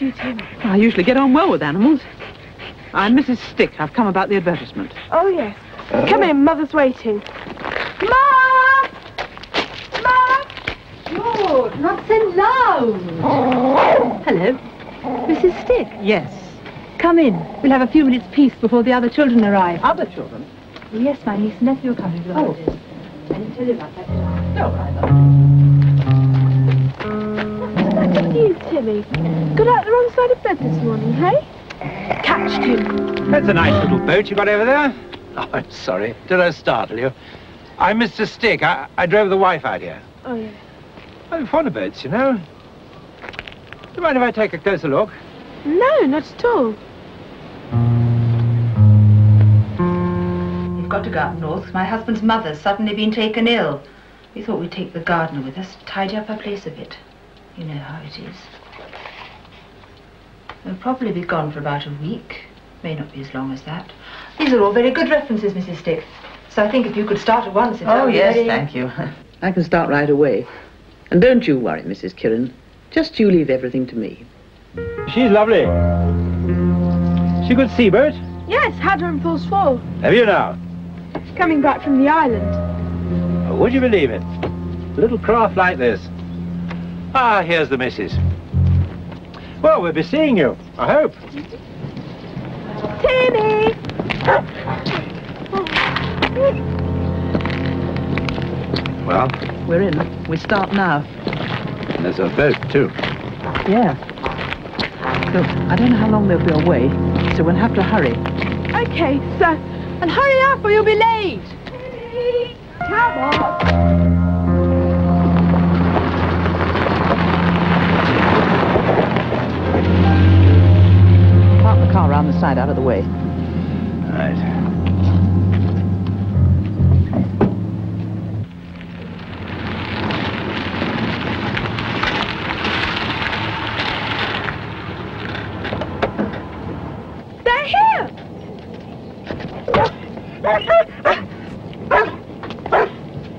anyone, you, Tim? I usually get on well with animals. I'm Mrs. Stick. I've come about the advertisement. Oh, yes. Come in, Mother's waiting. Mom! Mom! George, not so loud. Hello. Mrs. Stick. Yes. Come in. We'll have a few minutes' peace before the other children arrive. Other children? Yes, my niece and nephew are coming to the Oh. holidays. I didn't tell you about that, did I? No, I What's that you, Timmy? Got out the wrong side of bed this morning, hey? Catched him. That's a nice little boat you got over there. Oh, I'm sorry. Did I startle you? I'm Mr. Stick. I, I drove the wife out here. Oh, yeah. I'm fond of boats, you know. Do you mind if I take a closer look? No, not at all. We've got to go up north. My husband's mother's suddenly been taken ill. We thought we'd take the gardener with us to tidy up her place a bit. You know how it is. We'll probably be gone for about a week. May not be as long as that. These are all very good references, Mrs. Stick. So I think if you could start at once, Oh, yes, very... thank you. I can start right away. And don't you worry, Mrs. Kirrin. Just you leave everything to me. She's lovely. She could see, Bert? Yes, had her in Falls Fall. Have you now? Coming back from the island. Oh, would you believe it? A little craft like this. Ah, here's the missus. Well, we'll be seeing you, I hope. Timmy! Well, We're in. We start now. there's a boat, too. Yeah. Look, I don't know how long they'll be away, so we'll have to hurry. Okay, sir. And hurry up or you'll be late. Come on. Car around the side, out of the way. Right. They're here!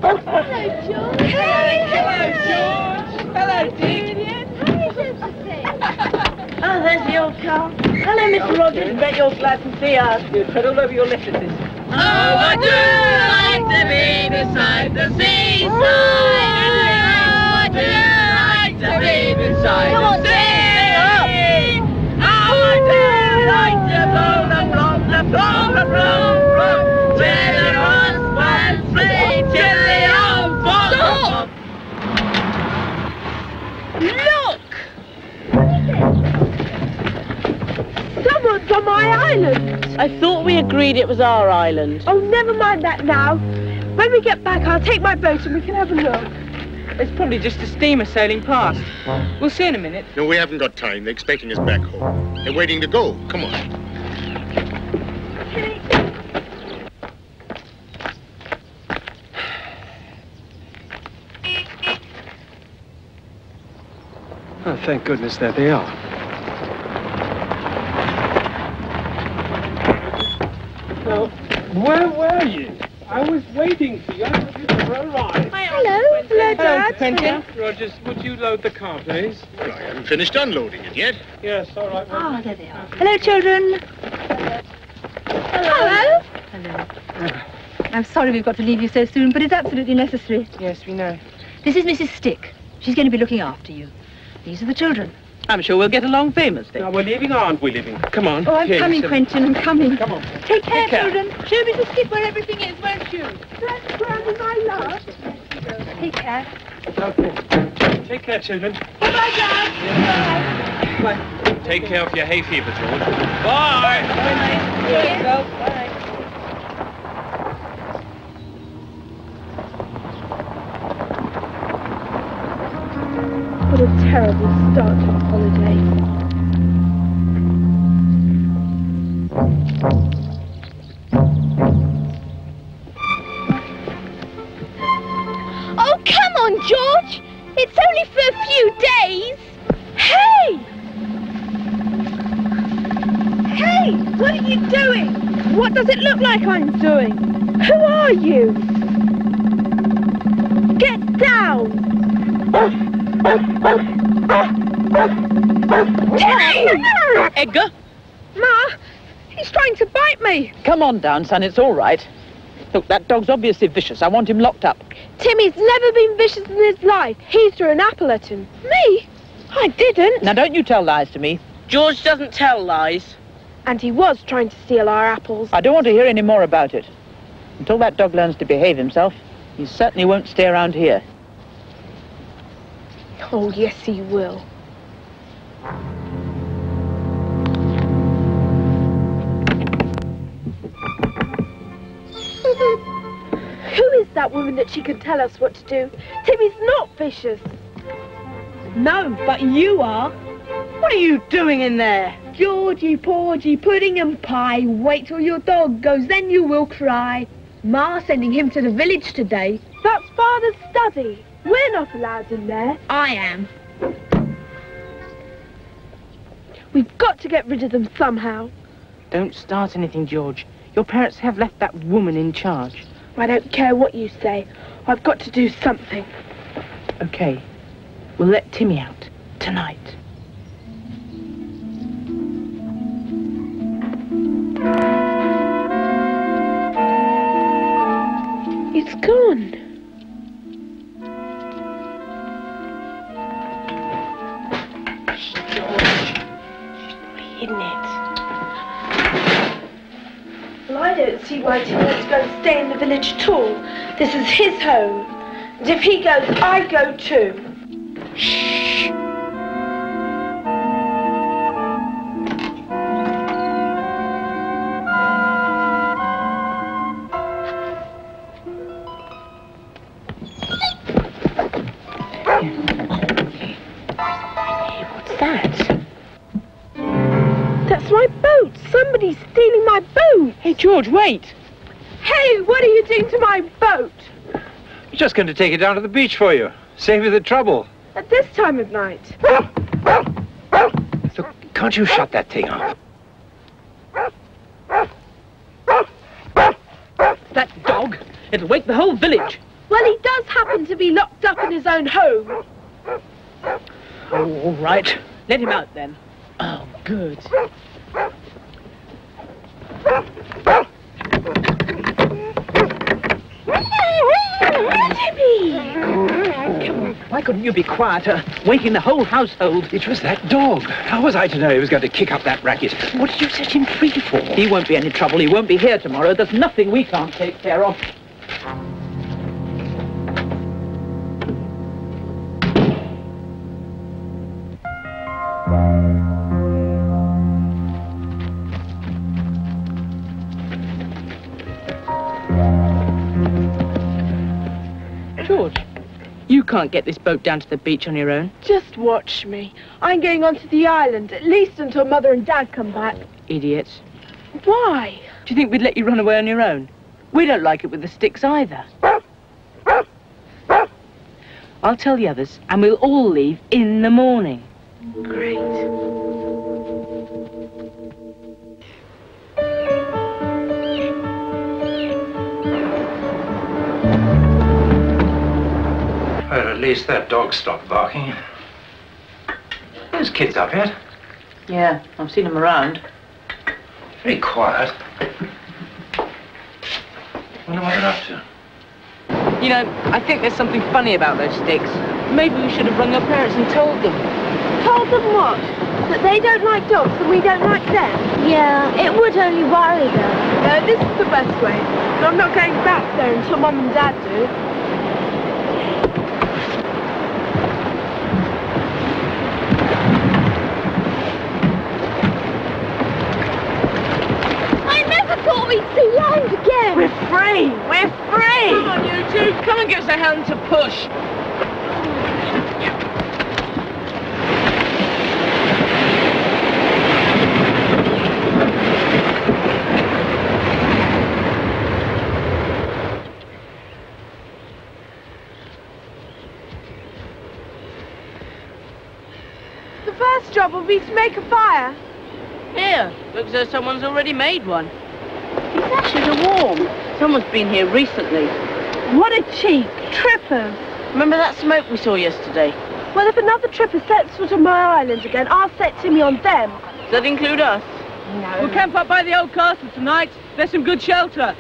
Hello, George. Hello, George. Hello, Dick. Oh, there's the old car. Hello, Rogers. Bet you're glad to see us. You tread all over your lettuces. Oh, I do like to be beside the seaside. I do like to be beside Come on, the sea. Oh, I do like to blow the blow the blow the blow blow. Someone's on my island. I thought we agreed it was our island. Oh, never mind that now. When we get back, I'll take my boat and we can have a look. It's probably just a steamer sailing past. We'll see in a minute. No, we haven't got time. They're expecting us back home. They're waiting to go. Come on. Oh, thank goodness there they are. Where were you? I was waiting for you. I thought you were arrived. Hello. Hello, Dad. Quentin. Rogers, would you load the car, please? Well, I haven't finished unloading it yet. Yes, all right. well, Ah, there they are. Hello, children. Hello. Hello. I'm sorry we've got to leave you so soon, but it's absolutely necessary. Yes, we know. This is Mrs. Stick. She's going to be looking after you. These are the children. I'm sure we'll get along famously. Now, we're leaving, aren't we, leaving? Come on. Oh, I'm Here, coming, sit- Quentin. I'm coming. Come on. Take care, Take care. children. Show Mrs. Stick where everything is, won't you? That's Granny, my love. Take care. Okay. Take care, children. Bye, Dad. Bye. Take care of your hay fever, George. Bye. What a terrible start to a holiday. Oh, come on, George. It's only for a few days. Hey! Hey! What are you doing? What does it look like I'm doing? Who are you? Get down! Edgar, Ma, he's trying to bite me. come on down, son. It's all right. Look, that dog's obviously vicious. I want him locked up. Timmy's never been vicious in his life. He threw an apple at him. Me? I didn't. Now, don't you tell lies to me. George doesn't tell lies. And he was trying to steal our apples. I don't want to hear any more about it. Until that dog learns to behave himself, he certainly won't stay around here. Oh, yes, he will. Who is that woman that she can tell us what to do? Timmy's not vicious. No, but you are. What are you doing in there? Georgie, porgy, pudding and pie. Wait till your dog goes, then you will cry. Ma sending him to the village today. That's Father's study. We're not allowed in there. I am. We've got to get rid of them somehow. Don't start anything, George. Your parents have left that woman in charge. I don't care what you say. I've got to do something. Okay, we'll let Timmy out tonight. It's gone. Hidden it. Well, I don't see why Tim wants to go stay in the village at all. This is his home. And if he goes, I go too. What's George, wait. Hey, what are you doing to my boat? I'm just going to take it down to the beach for you. Save you the trouble. At this time of night. So can't you shut that thing off? That dog, it'll wake the whole village. Well, he does happen to be locked up in his own home. Oh, all right. Let him out then. Oh, good. Why couldn't you be quieter? Waking the whole household. It was that dog. How was I to know he was going to kick up that racket? What did you set him free for? He won't be any trouble. He won't be here tomorrow. There's nothing we can't take care of. Can't get this boat down to the beach on your own. Just watch me. I'm going onto the island, at least until Mother and Dad come back. Idiot. Why? Do you think we'd let you run away on your own? We don't like it with the sticks either. I'll tell the others, and we'll all leave in the morning. Great. Least that dog stopped barking. There's kids up yet. Yeah, I've seen them around. Very quiet. Wonder what they're up to. You know, I think there's something funny about those sticks. Maybe we should have rung our parents and told them. Told them what? That they don't like dogs and we don't like them? Yeah, it would only worry them. No, this is the best way. I'm not going back there until Mum and Dad do. I never thought we'd see land again. We're free! We're free! Come on, you two. Come and give us a hand to push. The first job will be to make a fire. Here, looks as though someone's already made one. These ashes are warm. Someone's been here recently. What a cheek. Trippers. Remember that smoke we saw yesterday? Well, if another tripper sets foot on my island again, I'll set Timmy on them. Does that include us? No. We'll camp up by the old castle tonight. There's some good shelter.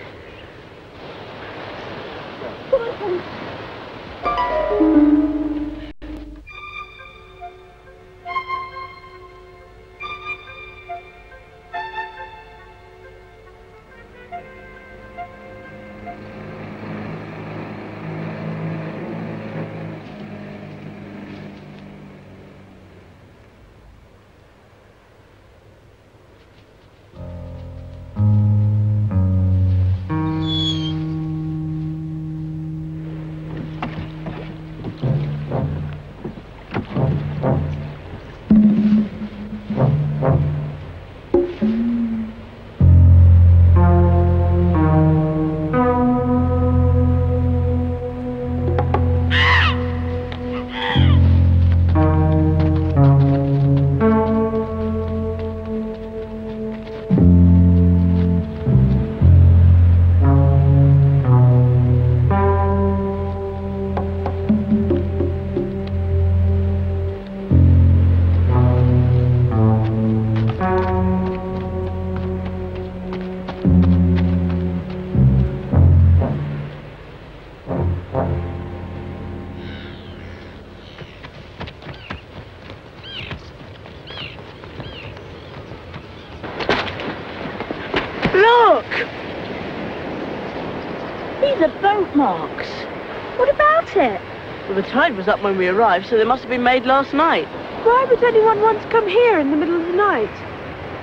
Was up when we arrived, so they must have been made last night. Why would anyone want to come here in the middle of the night?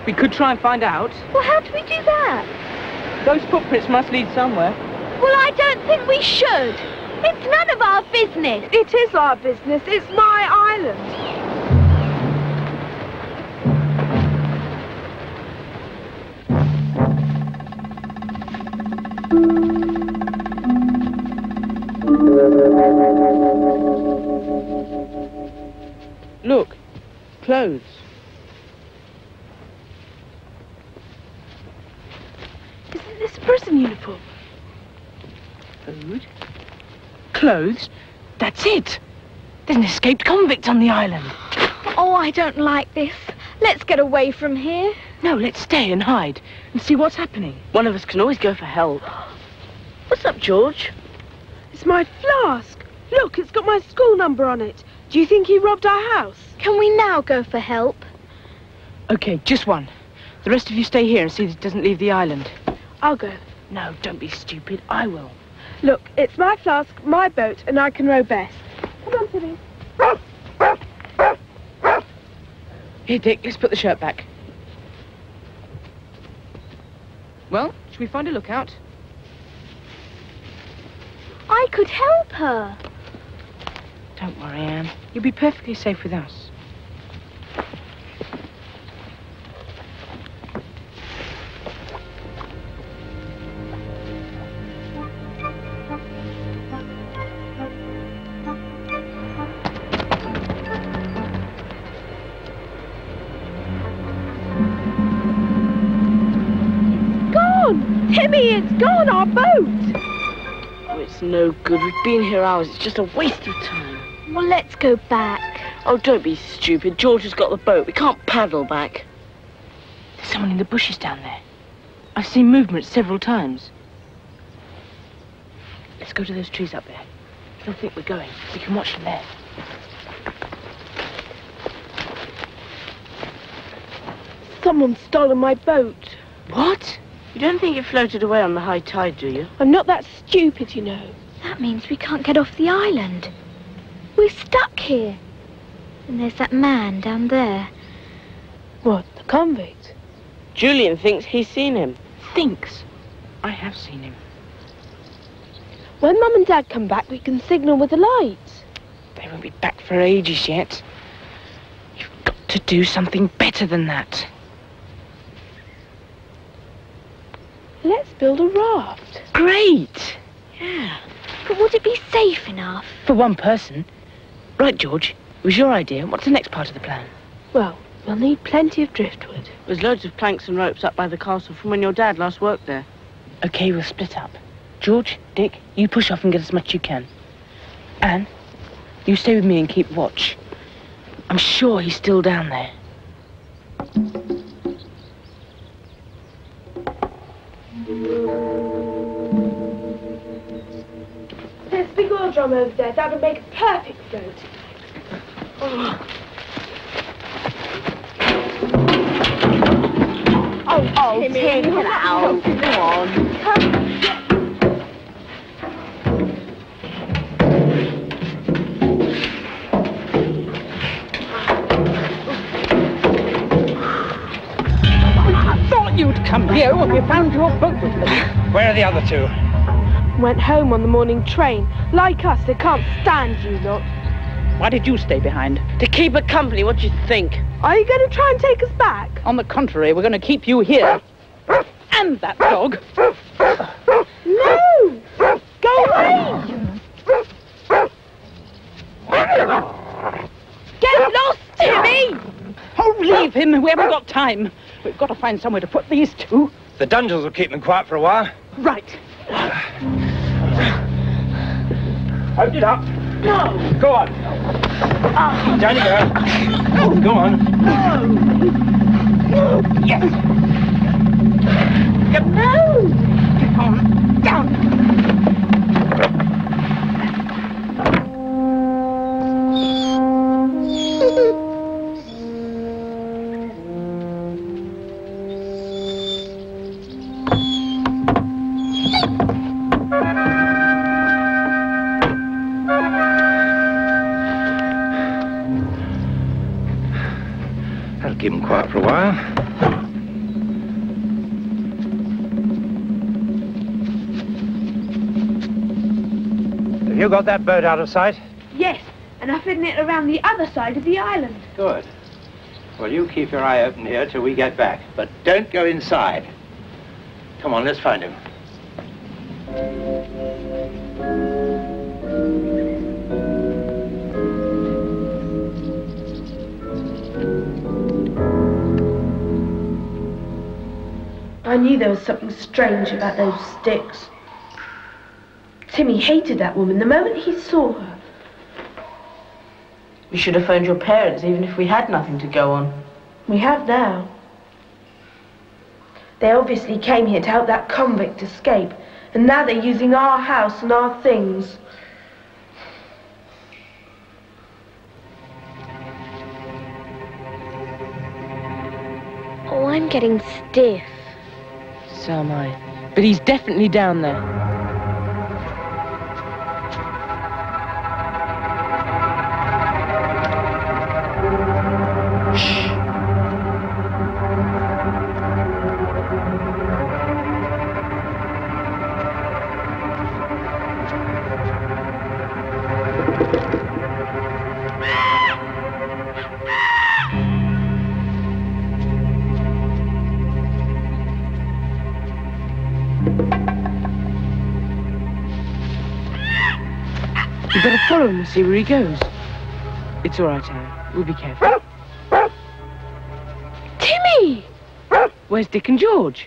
We could try and find out. Well, how do we do that? Those footprints must lead somewhere. Well, I don't think we should. It's none of our business. It is our business. It's my island. Clothes. Isn't this a prison uniform? Food. Clothes. That's it. There's an escaped convict on the island. Oh, I don't like this. Let's get away from here. No, let's stay and hide and see what's happening. One of us can always go for help. What's up, George? It's my flask. Look, it's got my school number on it. Do you think he robbed our house? Can we now go for help? Okay, just one. The rest of you stay here and see that it doesn't leave the island. I'll go. No, don't be stupid. I will. Look, it's my flask, my boat, and I can row best. Come on, Timmy. Here, Dick, let's put the shirt back. Well, should we find a lookout? I could help her. Don't worry, Anne. You'll be perfectly safe with us. Gone! Timmy, it's gone, our boat! Oh, it's no good. We've been here hours. It's just a waste of time. Well, let's go back. Oh, don't be stupid. George has got the boat. We can't paddle back. There's someone in the bushes down there. I've seen movement several times. Let's go to those trees up there. They'll think we're going. We can watch from there. Someone's stolen my boat. What? You don't think it floated away on the high tide, do you? I'm not that stupid, you know. That means we can't get off the island. We're stuck here. And there's that man down there. What, the convict? Julian thinks he's seen him. Thinks? I have seen him. When Mum and Dad come back, we can signal with the lights. They won't be back for ages yet. You've got to do something better than that. Let's build a raft. Great! Yeah. But would it be safe enough? For one person. Right, George. It was your idea. What's the next part of the plan? Well, we'll need plenty of driftwood. There's loads of planks and ropes up by the castle from when your dad last worked there. Okay, we'll split up. George, Dick, you push off and get as much as you can. Anne, You stay with me and keep watch. I'm sure he's still down there. Big oil over there. That would make a perfect boat. Oh. Oh, Oh, Timmy, Tim, come now. on. Come on. Come. I thought you'd come here when we found your boat. Where are the other two? Went home on the morning train. Like us, they can't stand you lot. Why did you stay behind? To keep her company, what do you think? Are you going to try and take us back? On the contrary, we're going to keep you here. And that dog. No! Go away! Get lost, Timmy! Oh, leave him. We haven't got time. We've got to find somewhere to put these two. The dungeons will keep them quiet for a while. Right. Open it up. No! Go on. Down you go. Go on. Yes. Yep. No! Get on. Got that boat out of sight? Yes, and I've hidden it around the other side of the island. Good. Well, you keep your eye open here till we get back, but don't go inside. Come on, let's find him. I knew there was something strange about those sticks. Timmy hated that woman the moment he saw her. We should have phoned your parents, even if we had nothing to go on. We have now. They obviously came here to help that convict escape, and now they're using our house and our things. Oh, I'm getting stiff. So am I. But he's definitely down there. Him and see where he goes. It's all right, Harry. We'll be careful. Timmy! Where's Dick and George?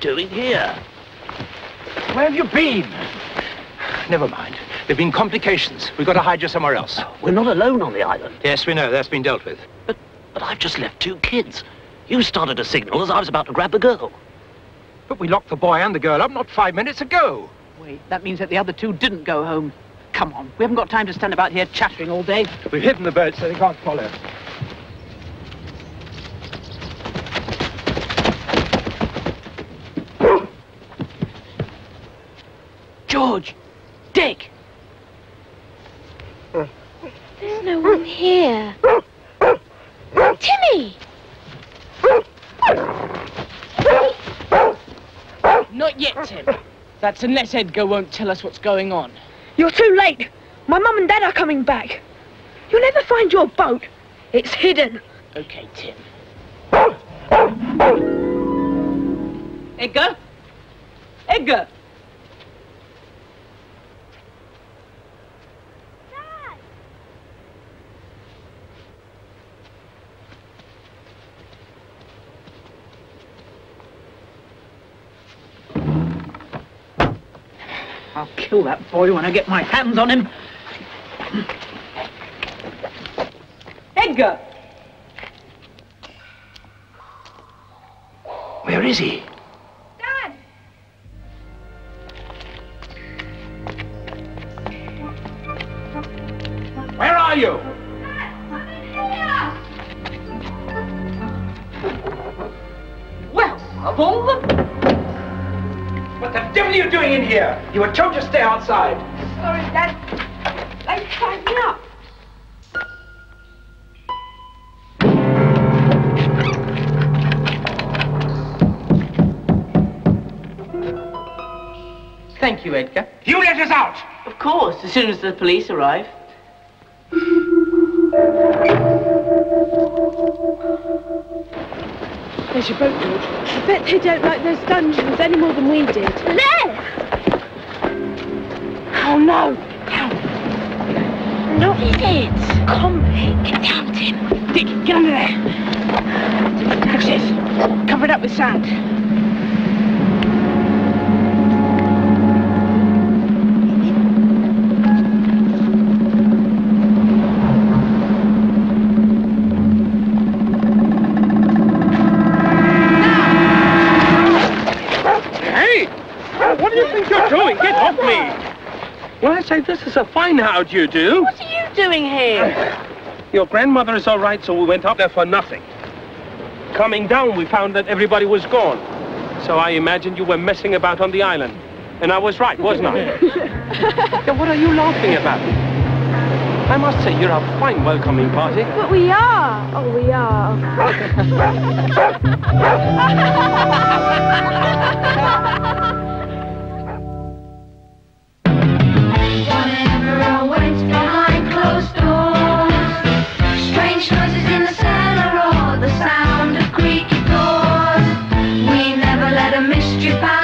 Doing here? Where have you been? Never mind. There've been complications. We've got to hide you somewhere else. Oh, we're not alone on the island. Yes, we know. That's been dealt with. But I've just left two kids. You started a signal as I was about to grab the girl. But we locked the boy and the girl up not five minutes ago. Wait, that means that the other two didn't go home. Come on, we haven't got time to stand about here chattering all day. We've hidden the boat so they can't follow. George! Dick! There's no one here. Timmy! Not yet, Tim. Unless Edgar won't tell us what's going on. You're too late. My mum and dad are coming back. You'll never find your boat. It's hidden. Okay, Tim. Edgar? Edgar! I'll kill that boy when I get my hands on him. Edgar! Where is he? Outside. Sorry, Dad. They tied me up. Thank you, Edgar. You let us out! Of course, as soon as the police arrive. There's your boat, George. I bet they don't like those dungeons any more than we did. There! Oh, no. What is it? Come, Get down, Tim. Dick, get under there. This? Cover it up with sand. I say, this is a fine how do you do. What are you doing here? Your grandmother is all right, so we went up there for nothing. Coming down, we found that everybody was gone. So I imagined you were messing about on the island. And I was right, wasn't I? yeah, what are you laughing about? I must say, you're a fine welcoming party. But we are. Oh, we are. had a mystery pie.